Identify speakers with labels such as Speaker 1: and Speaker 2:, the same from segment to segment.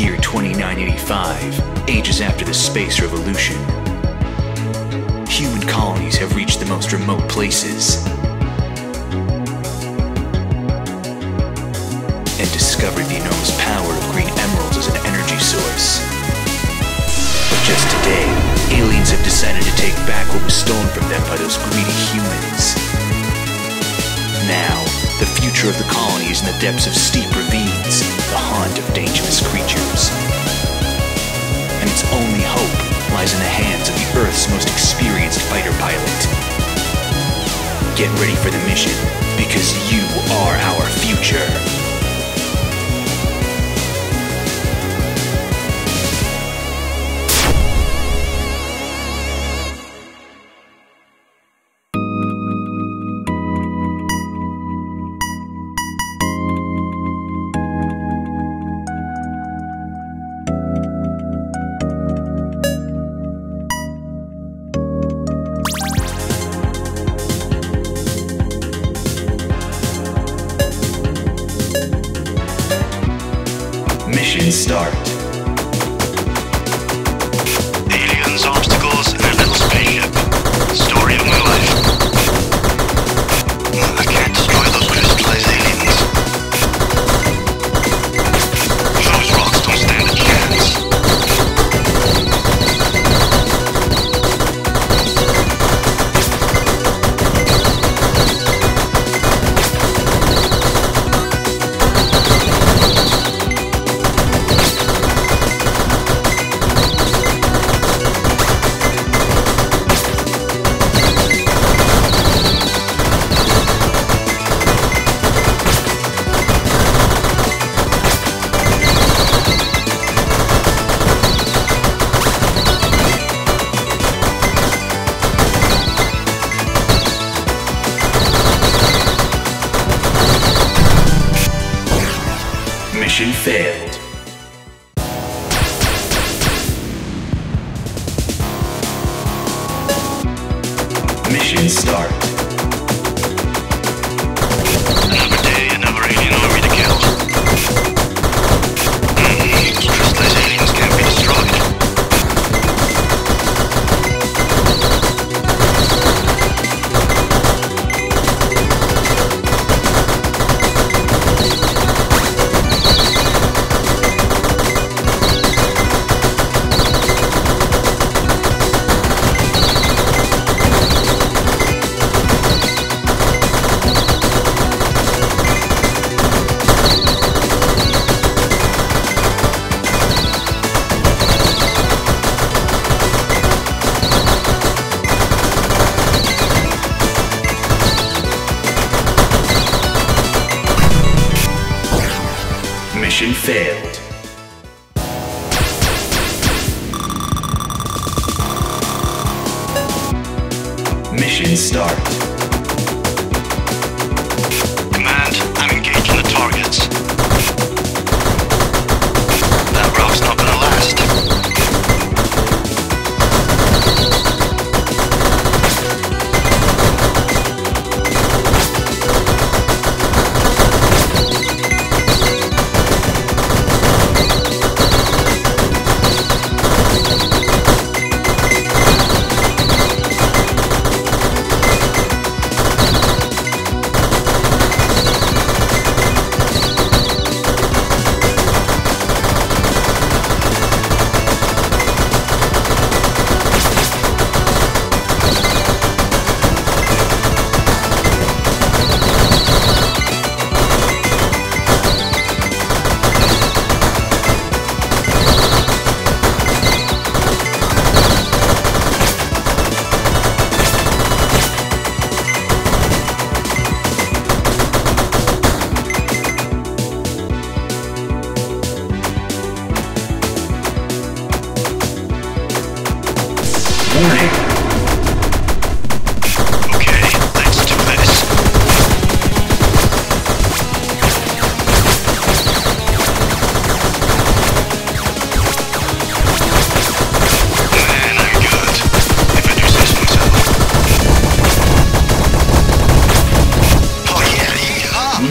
Speaker 1: year 2985, ages after the space revolution. Human colonies have reached the most remote places and discovered the enormous power of green emeralds as an energy source. But just today, aliens have decided to take back what was stolen from them by those greedy humans. The future of the colony is in the depths of steep ravines, the haunt of dangerous creatures. And its only hope lies in the hands of the Earth's most experienced fighter pilot. Get ready for the mission, because you are our future.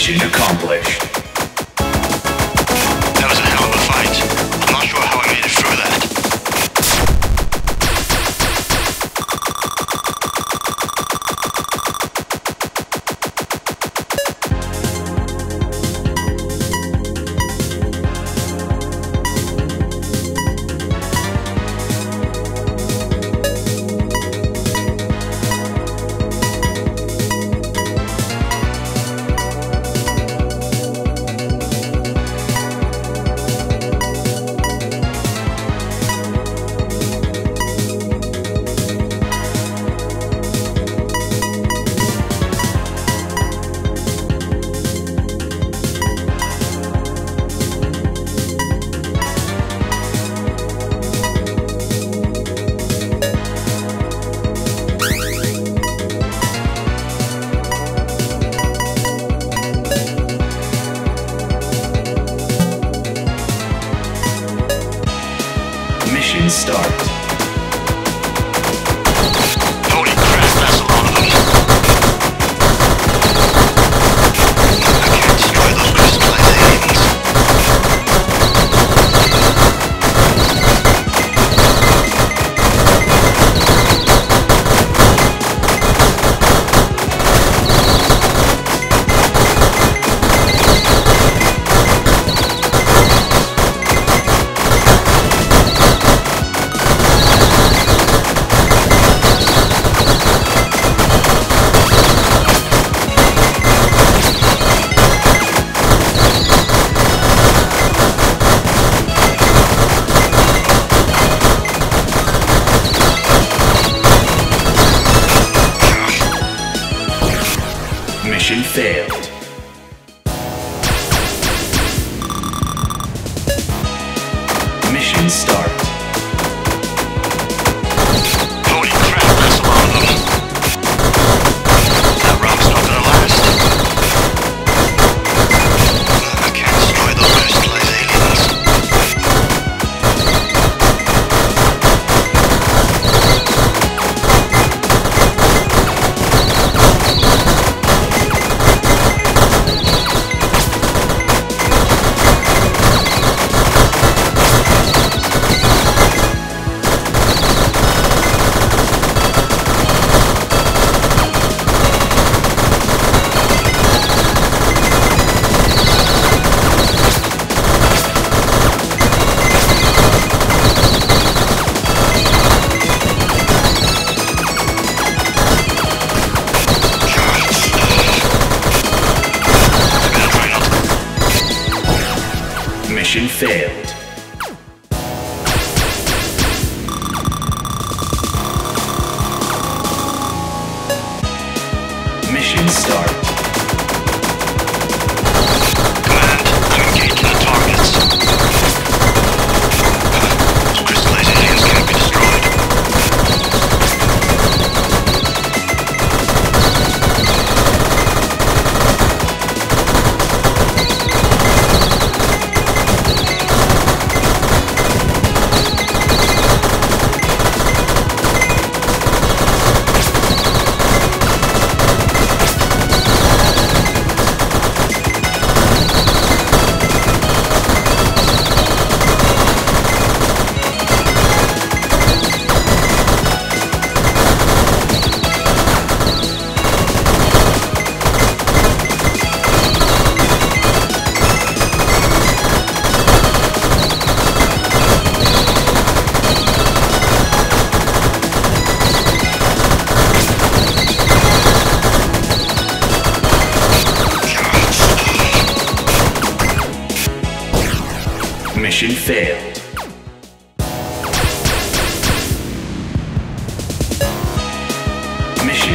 Speaker 1: Mission accomplished.
Speaker 2: Mission failed. Mission start. mission failed.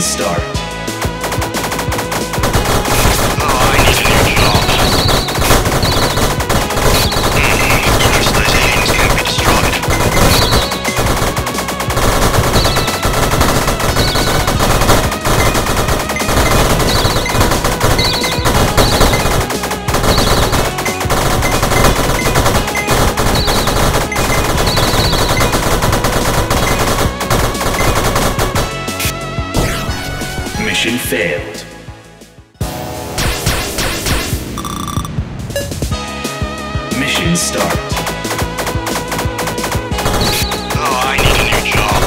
Speaker 2: Start. Mission failed. Mission start.
Speaker 1: Oh, I need a new job.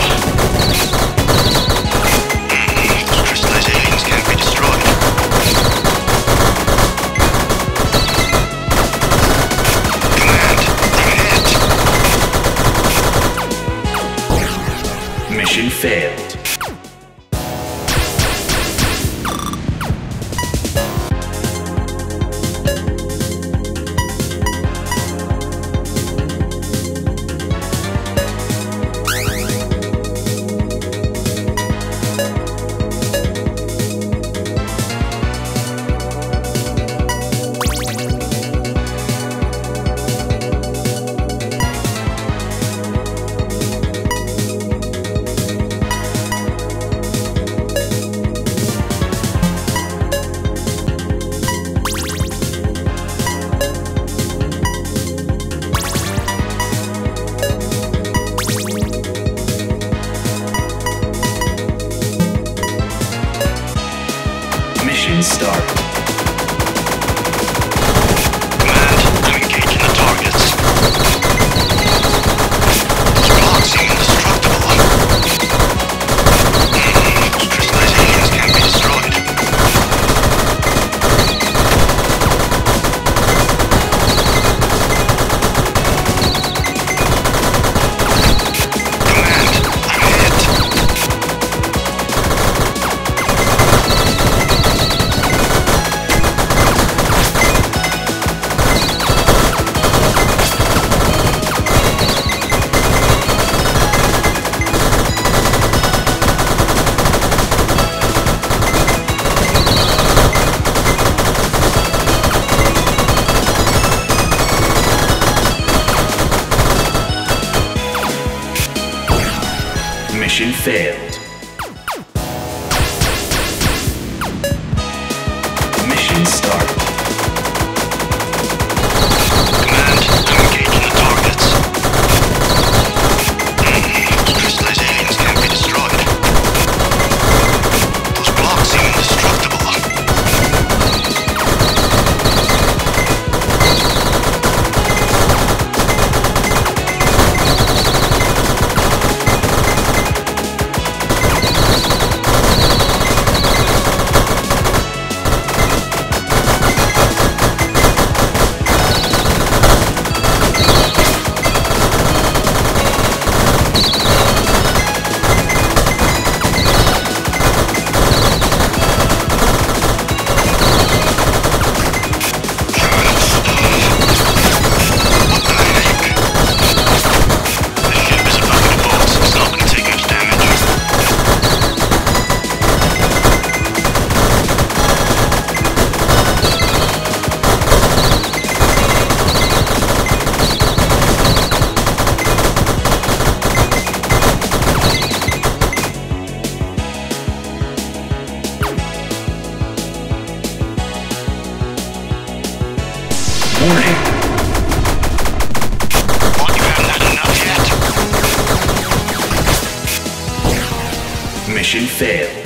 Speaker 1: Mm-hmm. Aliens can't be destroyed.
Speaker 2: Mission failed. fail. Mission failed.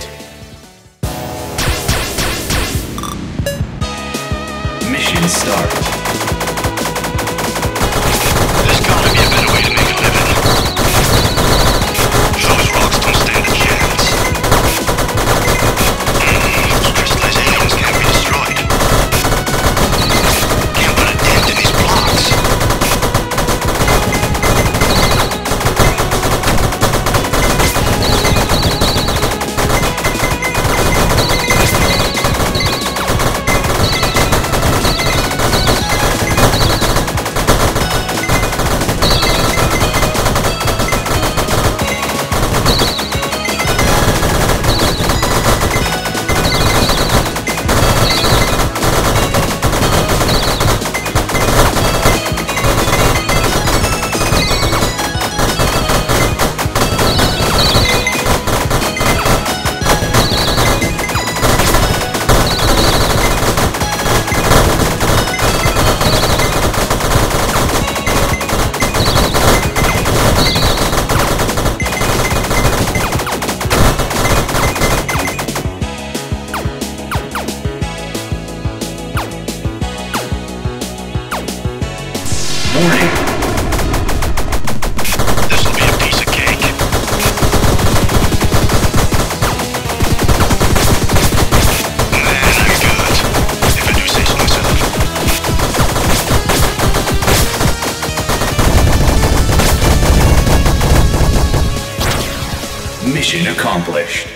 Speaker 2: Mission accomplished.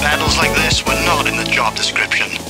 Speaker 1: Battles like this were not in the job description.